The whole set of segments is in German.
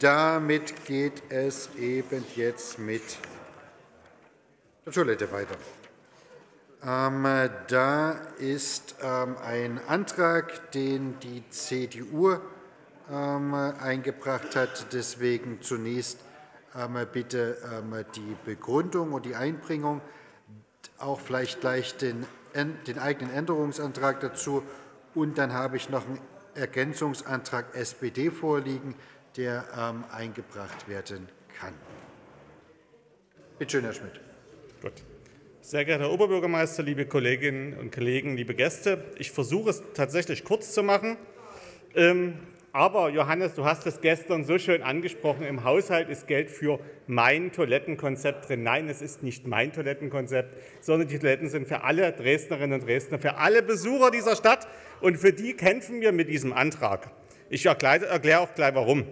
Damit geht es eben jetzt mit der Toilette weiter. Ähm, da ist ähm, ein Antrag, den die CDU ähm, eingebracht hat. Deswegen zunächst ähm, bitte ähm, die Begründung und die Einbringung, auch vielleicht gleich den, den eigenen Änderungsantrag dazu. Und dann habe ich noch einen Ergänzungsantrag SPD vorliegen, der ähm, eingebracht werden kann. Bitte schön, Herr Schmidt. Gut. Sehr geehrter Herr Oberbürgermeister, liebe Kolleginnen und Kollegen, liebe Gäste, ich versuche es tatsächlich kurz zu machen. Ähm, aber Johannes, du hast es gestern so schön angesprochen, im Haushalt ist Geld für mein Toilettenkonzept drin. Nein, es ist nicht mein Toilettenkonzept, sondern die Toiletten sind für alle Dresdnerinnen und Dresdner, für alle Besucher dieser Stadt und für die kämpfen wir mit diesem Antrag. Ich erkläre auch gleich warum.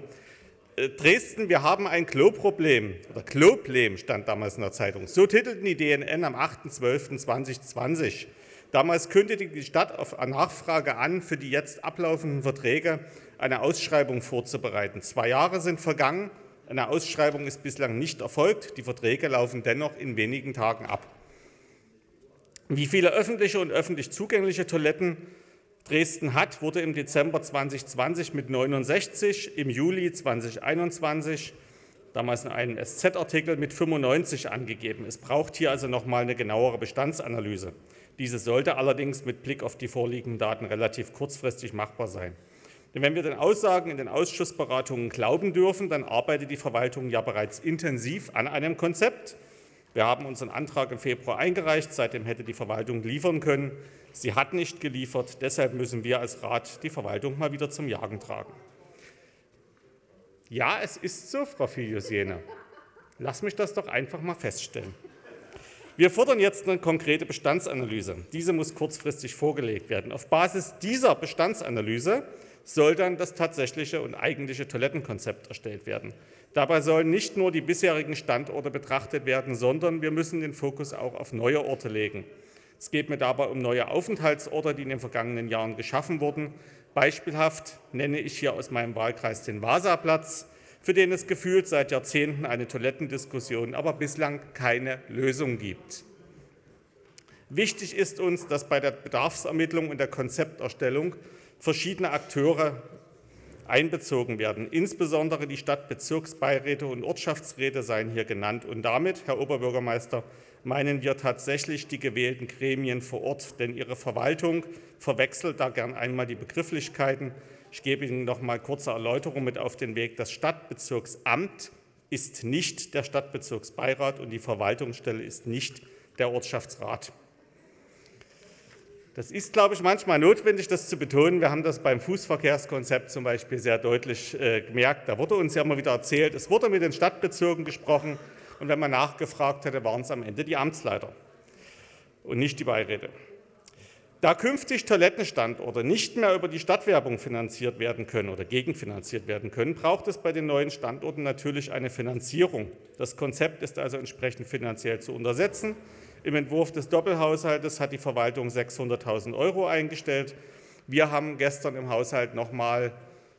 Äh, Dresden, wir haben ein Klo-Problem oder Kloblem stand damals in der Zeitung. So titelten die DNN am 8.12.2020. Damals kündigte die Stadt auf Nachfrage an, für die jetzt ablaufenden Verträge eine Ausschreibung vorzubereiten. Zwei Jahre sind vergangen, eine Ausschreibung ist bislang nicht erfolgt, die Verträge laufen dennoch in wenigen Tagen ab. Wie viele öffentliche und öffentlich zugängliche Toiletten Dresden hat, wurde im Dezember 2020 mit 69, im Juli 2021 damals in einem SZ-Artikel mit 95 angegeben. Es braucht hier also noch mal eine genauere Bestandsanalyse. Diese sollte allerdings mit Blick auf die vorliegenden Daten relativ kurzfristig machbar sein. Denn wenn wir den Aussagen in den Ausschussberatungen glauben dürfen, dann arbeitet die Verwaltung ja bereits intensiv an einem Konzept. Wir haben unseren Antrag im Februar eingereicht. Seitdem hätte die Verwaltung liefern können. Sie hat nicht geliefert. Deshalb müssen wir als Rat die Verwaltung mal wieder zum Jagen tragen. Ja, es ist so, Frau Filius-Jene. Lass mich das doch einfach mal feststellen. Wir fordern jetzt eine konkrete Bestandsanalyse. Diese muss kurzfristig vorgelegt werden. Auf Basis dieser Bestandsanalyse soll dann das tatsächliche und eigentliche Toilettenkonzept erstellt werden. Dabei sollen nicht nur die bisherigen Standorte betrachtet werden, sondern wir müssen den Fokus auch auf neue Orte legen. Es geht mir dabei um neue Aufenthaltsorte, die in den vergangenen Jahren geschaffen wurden. Beispielhaft nenne ich hier aus meinem Wahlkreis den Vasaplatz, für den es gefühlt seit Jahrzehnten eine Toilettendiskussion, aber bislang keine Lösung gibt. Wichtig ist uns, dass bei der Bedarfsermittlung und der Konzepterstellung verschiedene Akteure einbezogen werden. Insbesondere die Stadtbezirksbeiräte und Ortschaftsräte seien hier genannt. Und damit, Herr Oberbürgermeister, meinen wir tatsächlich die gewählten Gremien vor Ort, denn ihre Verwaltung verwechselt da gern einmal die Begrifflichkeiten. Ich gebe Ihnen noch mal kurze Erläuterung mit auf den Weg. Das Stadtbezirksamt ist nicht der Stadtbezirksbeirat und die Verwaltungsstelle ist nicht der Ortschaftsrat. Das ist, glaube ich, manchmal notwendig, das zu betonen. Wir haben das beim Fußverkehrskonzept zum Beispiel sehr deutlich äh, gemerkt. Da wurde uns ja immer wieder erzählt, es wurde mit den Stadtbezirken gesprochen und wenn man nachgefragt hätte, waren es am Ende die Amtsleiter und nicht die Beiräte. Da künftig Toilettenstandorte nicht mehr über die Stadtwerbung finanziert werden können oder gegenfinanziert werden können, braucht es bei den neuen Standorten natürlich eine Finanzierung. Das Konzept ist also entsprechend finanziell zu untersetzen. Im Entwurf des Doppelhaushaltes hat die Verwaltung 600.000 Euro eingestellt. Wir haben gestern im Haushalt noch mal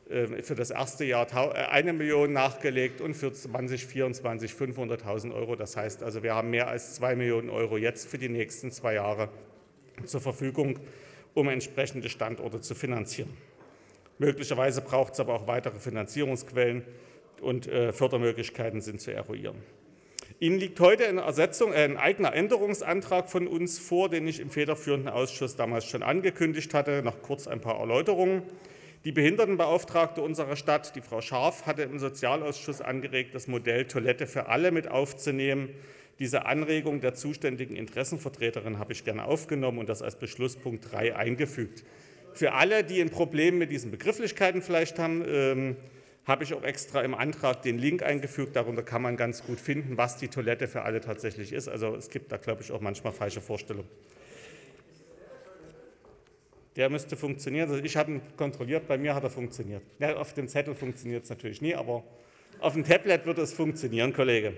ähm, für das erste Jahr äh, eine Million nachgelegt und für 2024 500.000 Euro. Das heißt also, wir haben mehr als zwei Millionen Euro jetzt für die nächsten zwei Jahre zur Verfügung, um entsprechende Standorte zu finanzieren. Möglicherweise braucht es aber auch weitere Finanzierungsquellen und äh, Fördermöglichkeiten sind zu eruieren. Ihnen liegt heute eine Ersetzung, äh, ein eigener Änderungsantrag von uns vor, den ich im federführenden Ausschuss damals schon angekündigt hatte. Noch kurz ein paar Erläuterungen. Die Behindertenbeauftragte unserer Stadt, die Frau Scharf, hatte im Sozialausschuss angeregt, das Modell Toilette für alle mit aufzunehmen. Diese Anregung der zuständigen Interessenvertreterin habe ich gerne aufgenommen und das als Beschlusspunkt 3 eingefügt. Für alle, die ein Problem mit diesen Begrifflichkeiten vielleicht haben, ähm, habe ich auch extra im Antrag den Link eingefügt. Darunter kann man ganz gut finden, was die Toilette für alle tatsächlich ist. Also es gibt da, glaube ich, auch manchmal falsche Vorstellungen. Der müsste funktionieren. Also ich habe ihn kontrolliert, bei mir hat er funktioniert. Ja, auf dem Zettel funktioniert es natürlich nie, aber auf dem Tablet wird es funktionieren, Kollege.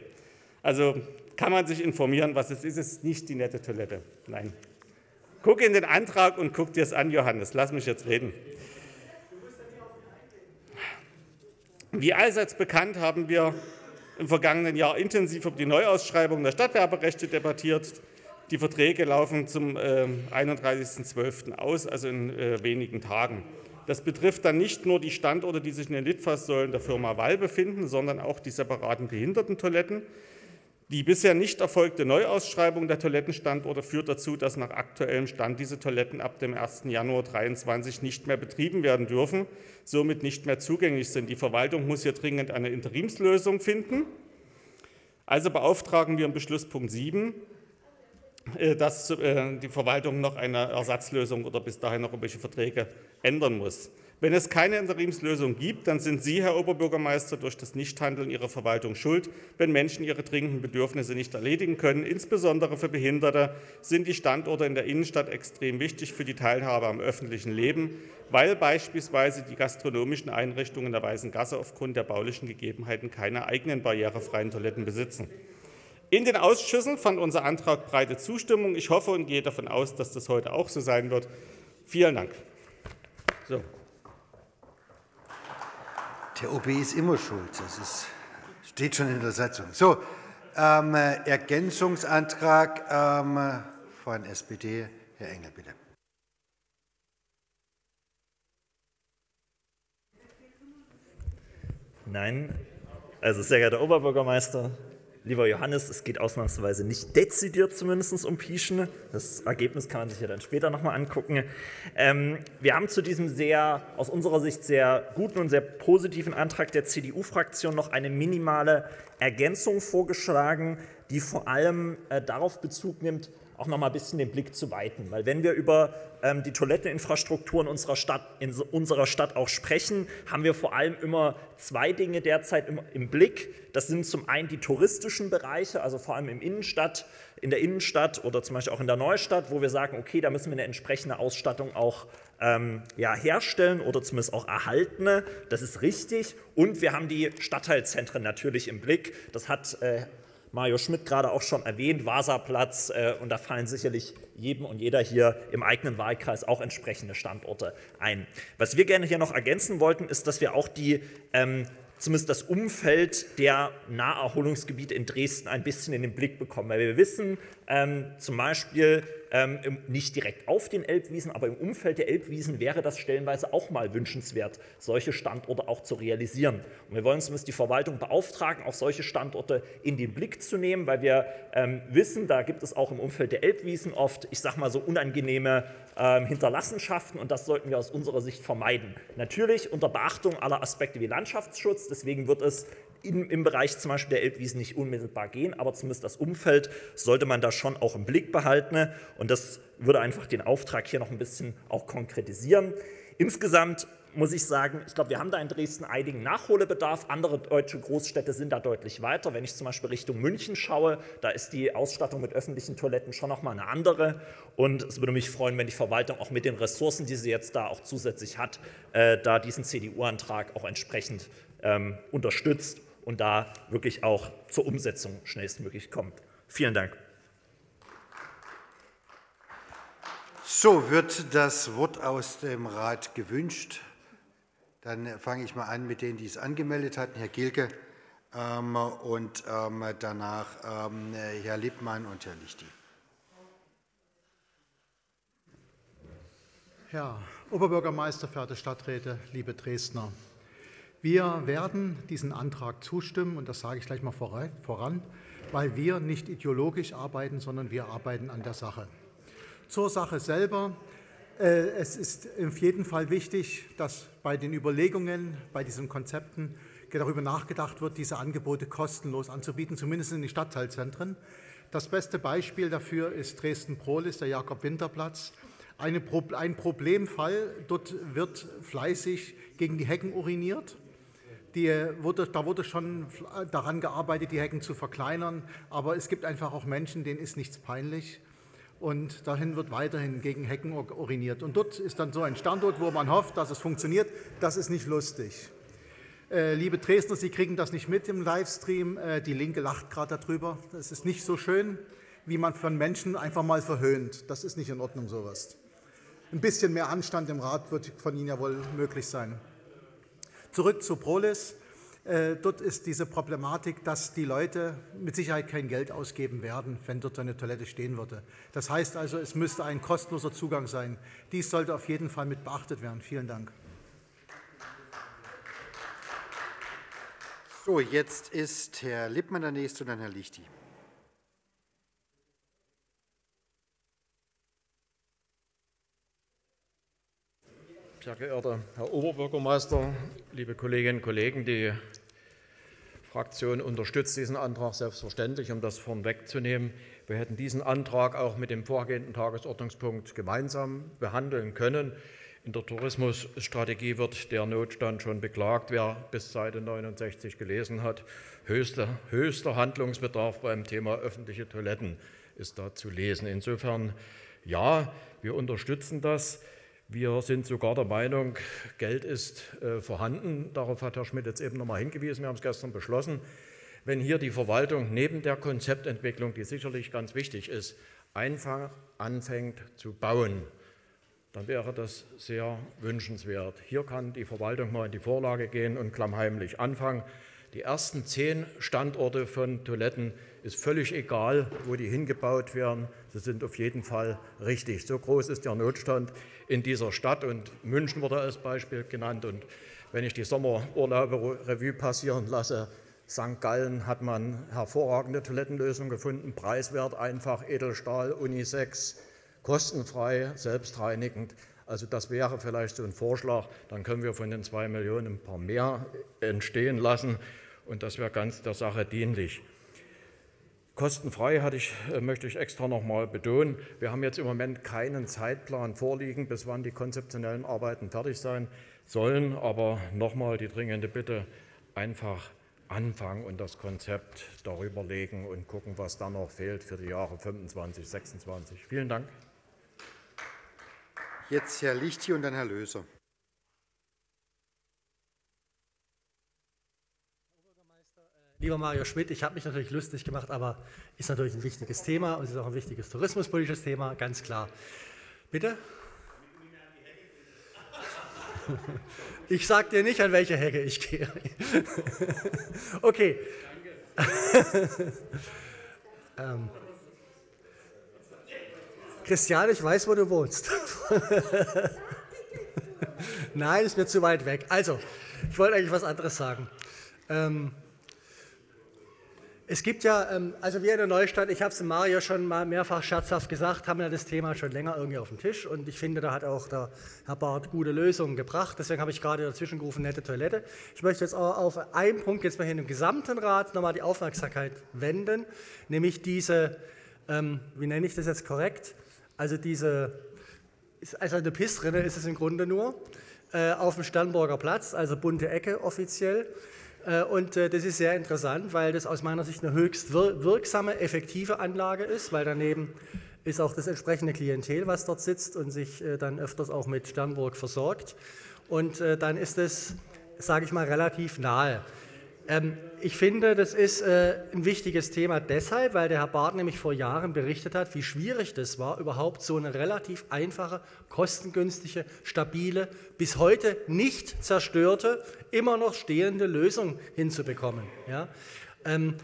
Also kann man sich informieren, was es ist. Es ist nicht die nette Toilette. Nein. Guck in den Antrag und guck dir es an, Johannes. Lass mich jetzt reden. Wie allseits bekannt haben wir im vergangenen Jahr intensiv über die Neuausschreibung der Stadtwerberechte debattiert. Die Verträge laufen zum 31.12. Ähm, aus, also in äh, wenigen Tagen. Das betrifft dann nicht nur die Standorte, die sich in den Litfaßsäulen der Firma Wall befinden, sondern auch die separaten Behindertentoiletten. Die bisher nicht erfolgte Neuausschreibung der Toilettenstandorte führt dazu, dass nach aktuellem Stand diese Toiletten ab dem 1. Januar 2023 nicht mehr betrieben werden dürfen, somit nicht mehr zugänglich sind. Die Verwaltung muss hier dringend eine Interimslösung finden. Also beauftragen wir im Beschlusspunkt 7, äh, dass äh, die Verwaltung noch eine Ersatzlösung oder bis dahin noch irgendwelche Verträge ändern muss. Wenn es keine Interimslösung gibt, dann sind Sie, Herr Oberbürgermeister, durch das Nichthandeln Ihrer Verwaltung schuld, wenn Menschen ihre dringenden Bedürfnisse nicht erledigen können. Insbesondere für Behinderte sind die Standorte in der Innenstadt extrem wichtig für die Teilhabe am öffentlichen Leben, weil beispielsweise die gastronomischen Einrichtungen der Weißen Gasse aufgrund der baulichen Gegebenheiten keine eigenen barrierefreien Toiletten besitzen. In den Ausschüssen fand unser Antrag breite Zustimmung. Ich hoffe und gehe davon aus, dass das heute auch so sein wird. Vielen Dank. So. Der OB ist immer schuld. Das ist, steht schon in der Satzung. So, ähm, Ergänzungsantrag ähm, von SPD. Herr Engel, bitte. Nein. Also, sehr geehrter Oberbürgermeister, Lieber Johannes, es geht ausnahmsweise nicht dezidiert zumindest um Pieschen. Das Ergebnis kann man sich ja dann später nochmal angucken. Ähm, wir haben zu diesem sehr, aus unserer Sicht sehr guten und sehr positiven Antrag der CDU-Fraktion noch eine minimale Ergänzung vorgeschlagen, die vor allem äh, darauf Bezug nimmt, auch noch mal ein bisschen den Blick zu weiten. Weil wenn wir über ähm, die Toiletteninfrastruktur in unserer, Stadt, in unserer Stadt auch sprechen, haben wir vor allem immer zwei Dinge derzeit im, im Blick. Das sind zum einen die touristischen Bereiche, also vor allem im Innenstadt, in der Innenstadt oder zum Beispiel auch in der Neustadt, wo wir sagen, okay, da müssen wir eine entsprechende Ausstattung auch ähm, ja, herstellen oder zumindest auch erhalten. Das ist richtig. Und wir haben die Stadtteilzentren natürlich im Blick. Das hat äh, Mario Schmidt gerade auch schon erwähnt, Wasserplatz, äh, und da fallen sicherlich jedem und jeder hier im eigenen Wahlkreis auch entsprechende Standorte ein. Was wir gerne hier noch ergänzen wollten, ist, dass wir auch die ähm, zumindest das Umfeld der Naherholungsgebiete in Dresden ein bisschen in den Blick bekommen. Weil wir wissen, ähm, zum Beispiel ähm, nicht direkt auf den Elbwiesen, aber im Umfeld der Elbwiesen wäre das stellenweise auch mal wünschenswert, solche Standorte auch zu realisieren. Und wir wollen zumindest die Verwaltung beauftragen, auch solche Standorte in den Blick zu nehmen, weil wir ähm, wissen, da gibt es auch im Umfeld der Elbwiesen oft, ich sage mal so unangenehme ähm, Hinterlassenschaften und das sollten wir aus unserer Sicht vermeiden. Natürlich unter Beachtung aller Aspekte wie Landschaftsschutz, deswegen wird es in, im Bereich zum Beispiel der Elbwiesen nicht unmittelbar gehen, aber zumindest das Umfeld sollte man da schon auch im Blick behalten. Und das würde einfach den Auftrag hier noch ein bisschen auch konkretisieren. Insgesamt muss ich sagen, ich glaube, wir haben da in Dresden einigen Nachholbedarf. Andere deutsche Großstädte sind da deutlich weiter. Wenn ich zum Beispiel Richtung München schaue, da ist die Ausstattung mit öffentlichen Toiletten schon nochmal eine andere. Und es würde mich freuen, wenn die Verwaltung auch mit den Ressourcen, die sie jetzt da auch zusätzlich hat, äh, da diesen CDU-Antrag auch entsprechend ähm, unterstützt und da wirklich auch zur Umsetzung schnellstmöglich kommt. Vielen Dank. So, wird das Wort aus dem Rat gewünscht? Dann fange ich mal an mit denen, die es angemeldet hatten. Herr Gilke ähm, und ähm, danach ähm, Herr Lippmann und Herr Lichti. Herr Oberbürgermeister, verehrte Stadträte, liebe Dresdner, wir werden diesen Antrag zustimmen, und das sage ich gleich mal voran, weil wir nicht ideologisch arbeiten, sondern wir arbeiten an der Sache. Zur Sache selber. Äh, es ist auf jeden Fall wichtig, dass bei den Überlegungen, bei diesen Konzepten darüber nachgedacht wird, diese Angebote kostenlos anzubieten, zumindest in den Stadtteilzentren. Das beste Beispiel dafür ist Dresden-Prohlis, der Jakob-Winter-Platz. ein Problemfall, dort wird fleißig gegen die Hecken uriniert. Die wurde, da wurde schon daran gearbeitet, die Hecken zu verkleinern. Aber es gibt einfach auch Menschen, denen ist nichts peinlich. Und dahin wird weiterhin gegen Hecken uriniert. Und dort ist dann so ein Standort, wo man hofft, dass es funktioniert. Das ist nicht lustig. Äh, liebe Dresdner, Sie kriegen das nicht mit im Livestream. Äh, die Linke lacht gerade darüber. Das ist nicht so schön, wie man von Menschen einfach mal verhöhnt. Das ist nicht in Ordnung, sowas. Ein bisschen mehr Anstand im Rat wird von Ihnen ja wohl möglich sein. Zurück zu Prolis. Äh, dort ist diese Problematik, dass die Leute mit Sicherheit kein Geld ausgeben werden, wenn dort eine Toilette stehen würde. Das heißt also, es müsste ein kostenloser Zugang sein. Dies sollte auf jeden Fall mit beachtet werden. Vielen Dank. So, jetzt ist Herr Lippmann der Nächste und dann Herr Lichti. Sehr geehrter Herr Oberbürgermeister, liebe Kolleginnen und Kollegen, die Fraktion unterstützt diesen Antrag selbstverständlich, um das vorwegzunehmen. Wir hätten diesen Antrag auch mit dem vorgehenden Tagesordnungspunkt gemeinsam behandeln können. In der Tourismusstrategie wird der Notstand schon beklagt. Wer bis Seite 69 gelesen hat, höchster, höchster Handlungsbedarf beim Thema öffentliche Toiletten ist da zu lesen. Insofern ja, wir unterstützen das. Wir sind sogar der Meinung, Geld ist äh, vorhanden. Darauf hat Herr Schmidt jetzt eben noch mal hingewiesen. Wir haben es gestern beschlossen. Wenn hier die Verwaltung neben der Konzeptentwicklung, die sicherlich ganz wichtig ist, einfach anfängt zu bauen, dann wäre das sehr wünschenswert. Hier kann die Verwaltung mal in die Vorlage gehen und klammheimlich anfangen. Die ersten zehn Standorte von Toiletten ist völlig egal, wo die hingebaut werden. Sie sind auf jeden Fall richtig. So groß ist der Notstand in dieser Stadt und München wurde als Beispiel genannt. Und wenn ich die Sommerurlaube Revue passieren lasse, St. Gallen hat man hervorragende Toilettenlösungen gefunden, preiswert, einfach, Edelstahl, Unisex, kostenfrei, selbstreinigend. Also das wäre vielleicht so ein Vorschlag. Dann können wir von den zwei Millionen ein paar mehr entstehen lassen und das wäre ganz der Sache dienlich. Kostenfrei ich, äh, möchte ich extra noch mal betonen. Wir haben jetzt im Moment keinen Zeitplan vorliegen, bis wann die konzeptionellen Arbeiten fertig sein sollen. Aber noch mal die dringende Bitte, einfach anfangen und das Konzept darüber legen und gucken, was dann noch fehlt für die Jahre 25, 26. Vielen Dank. Jetzt Herr Lichti und dann Herr Löser. Lieber Mario Schmidt, ich habe mich natürlich lustig gemacht, aber ist natürlich ein wichtiges Thema und es ist auch ein wichtiges tourismuspolitisches Thema, ganz klar. Bitte? Ich sage dir nicht, an welche Hecke ich gehe. Okay. ähm. Christian, ich weiß, wo du wohnst. Nein, ist mir zu weit weg. Also, ich wollte eigentlich was anderes sagen. Ähm, es gibt ja, ähm, also wir in der Neustadt, ich habe es Mario schon mal mehrfach scherzhaft gesagt, haben ja das Thema schon länger irgendwie auf dem Tisch und ich finde, da hat auch der Herr Barth gute Lösungen gebracht. Deswegen habe ich gerade dazwischen gerufen, nette Toilette. Ich möchte jetzt auch auf einen Punkt jetzt mal hier im gesamten Rat nochmal die Aufmerksamkeit wenden, nämlich diese, ähm, wie nenne ich das jetzt korrekt, also diese, also eine Pissrinne ist es im Grunde nur, äh, auf dem Sternburger Platz, also bunte Ecke offiziell. Äh, und äh, das ist sehr interessant, weil das aus meiner Sicht eine höchst wirksame, effektive Anlage ist, weil daneben ist auch das entsprechende Klientel, was dort sitzt und sich äh, dann öfters auch mit Sternburg versorgt. Und dann ist es, sage ich mal, relativ nahe. Ähm, ich finde, das ist äh, ein wichtiges Thema deshalb, weil der Herr Barth nämlich vor Jahren berichtet hat, wie schwierig das war, überhaupt so eine relativ einfache, kostengünstige, stabile, bis heute nicht zerstörte, immer noch stehende Lösung hinzubekommen. Ja? Ähm,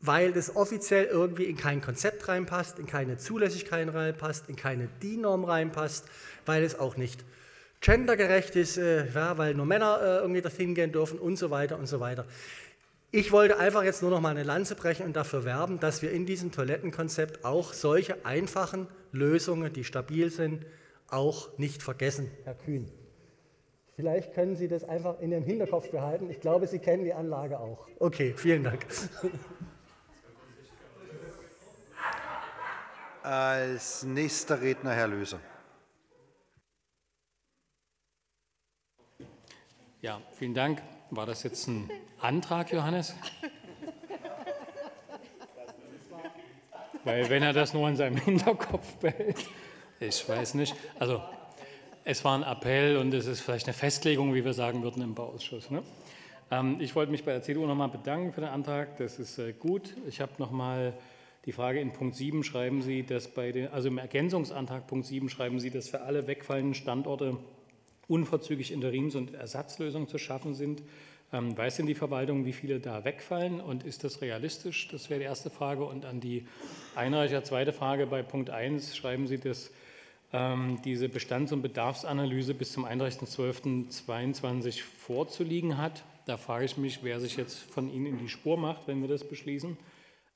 weil das offiziell irgendwie in kein Konzept reinpasst, in keine Zulässigkeit reinpasst, in keine DIN-Norm reinpasst, weil es auch nicht gendergerecht ist, äh, ja, weil nur Männer äh, irgendwie dorthin gehen dürfen und so weiter und so weiter. Ich wollte einfach jetzt nur noch mal eine Lanze brechen und dafür werben, dass wir in diesem Toilettenkonzept auch solche einfachen Lösungen, die stabil sind, auch nicht vergessen, Herr Kühn. Vielleicht können Sie das einfach in Ihrem Hinterkopf behalten. Ich glaube, Sie kennen die Anlage auch. Okay, vielen Dank. Als nächster Redner Herr Löser. Ja, vielen Dank. War das jetzt ein Antrag, Johannes? Weil wenn er das nur in seinem Hinterkopf behält, ich weiß nicht. Also es war ein Appell und es ist vielleicht eine Festlegung, wie wir sagen würden im Bauausschuss. Ne? Ähm, ich wollte mich bei der CDU nochmal bedanken für den Antrag. Das ist äh, gut. Ich habe nochmal die Frage in Punkt 7 schreiben Sie, dass bei den, also im Ergänzungsantrag Punkt 7 schreiben Sie, dass für alle wegfallenden Standorte unverzüglich Interims- und Ersatzlösungen zu schaffen sind. Ähm, weiß denn die Verwaltung, wie viele da wegfallen und ist das realistisch? Das wäre die erste Frage. Und an die Einreicher zweite Frage bei Punkt 1 schreiben Sie, dass ähm, diese Bestands- und Bedarfsanalyse bis zum 31.12.22 vorzuliegen hat. Da frage ich mich, wer sich jetzt von Ihnen in die Spur macht, wenn wir das beschließen.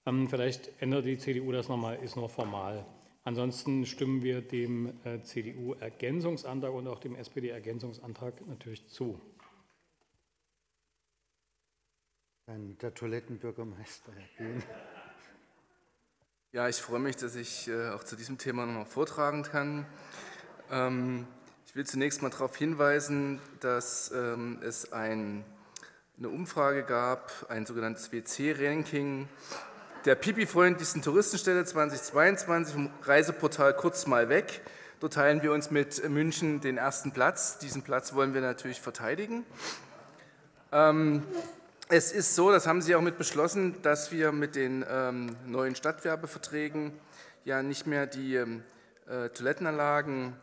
Ähm, vielleicht ändert die CDU das nochmal, ist nur formal. Ansonsten stimmen wir dem äh, CDU-Ergänzungsantrag und auch dem SPD-Ergänzungsantrag natürlich zu. Dann der Toilettenbürgermeister. Ja, ich freue mich, dass ich äh, auch zu diesem Thema noch vortragen kann. Ähm, ich will zunächst mal darauf hinweisen, dass ähm, es ein, eine Umfrage gab, ein sogenanntes WC-Ranking der pipi-freundlichsten Touristenstelle 2022 vom Reiseportal Kurz mal weg. Dort teilen wir uns mit München den ersten Platz. Diesen Platz wollen wir natürlich verteidigen. Ähm, es ist so, das haben Sie auch mit beschlossen, dass wir mit den ähm, neuen Stadtwerbeverträgen ja nicht mehr die ähm, äh, Toilettenanlagen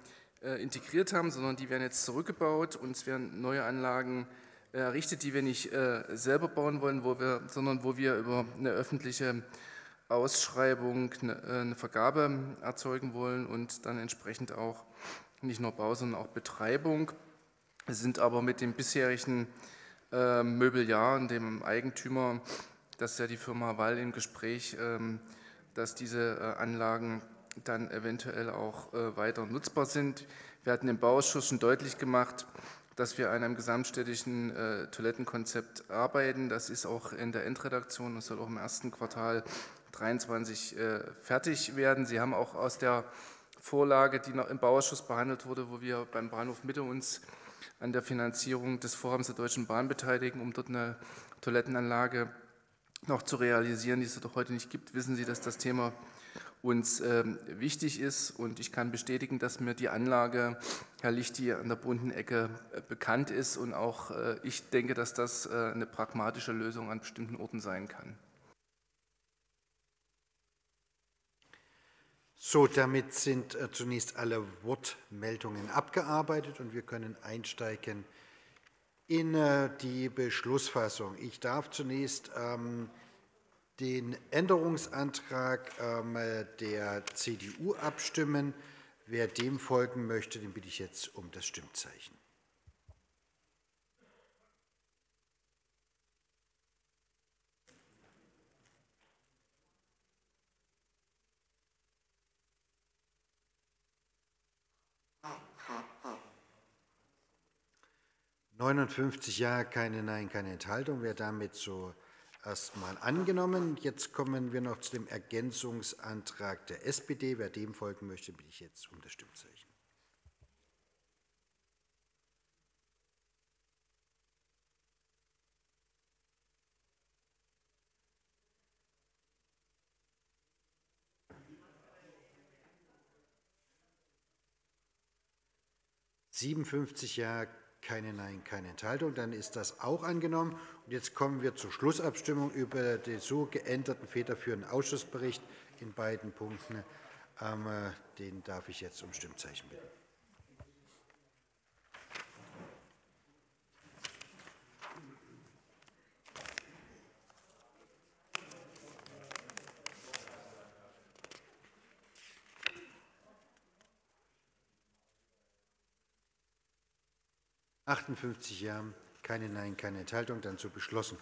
äh, integriert haben, sondern die werden jetzt zurückgebaut und es werden neue Anlagen errichtet, die wir nicht äh, selber bauen wollen, wo wir, sondern wo wir über eine öffentliche Ausschreibung eine, äh, eine Vergabe erzeugen wollen und dann entsprechend auch nicht nur Bau, sondern auch Betreibung. Wir sind aber mit dem bisherigen äh, Möbeljahr und dem Eigentümer, das ist ja die Firma Wall im Gespräch, ähm, dass diese äh, Anlagen dann eventuell auch äh, weiter nutzbar sind. Wir hatten im Bauausschuss schon deutlich gemacht, dass wir an einem gesamtstädtischen äh, Toilettenkonzept arbeiten. Das ist auch in der Endredaktion und soll auch im ersten Quartal 2023 äh, fertig werden. Sie haben auch aus der Vorlage, die noch im Bauausschuss behandelt wurde, wo wir beim Bahnhof Mitte uns an der Finanzierung des Vorhabens der Deutschen Bahn beteiligen, um dort eine Toilettenanlage noch zu realisieren, die es doch heute nicht gibt. Wissen Sie, dass das Thema uns ähm, wichtig ist und ich kann bestätigen, dass mir die Anlage, Herr Lichti, an der bunten Ecke äh, bekannt ist und auch äh, ich denke, dass das äh, eine pragmatische Lösung an bestimmten Orten sein kann. So, damit sind zunächst alle Wortmeldungen abgearbeitet und wir können einsteigen in die Beschlussfassung. Ich darf zunächst ähm, den Änderungsantrag ähm, der CDU abstimmen. Wer dem folgen möchte, den bitte ich jetzt um das Stimmzeichen. 59 Ja, keine Nein, keine Enthaltung. Wäre damit so erstmal angenommen. Jetzt kommen wir noch zu dem Ergänzungsantrag der SPD. Wer dem folgen möchte, bitte ich jetzt um das Stimmzeichen. Siebenundfünfzig Ja, keine Nein, keine Enthaltung. Dann ist das auch angenommen. Und jetzt kommen wir zur Schlussabstimmung über den so geänderten federführenden Ausschussbericht in beiden Punkten. Ähm, den darf ich jetzt um Stimmzeichen bitten. 58 Ja, keine Nein, keine Enthaltung, dann so beschlossen.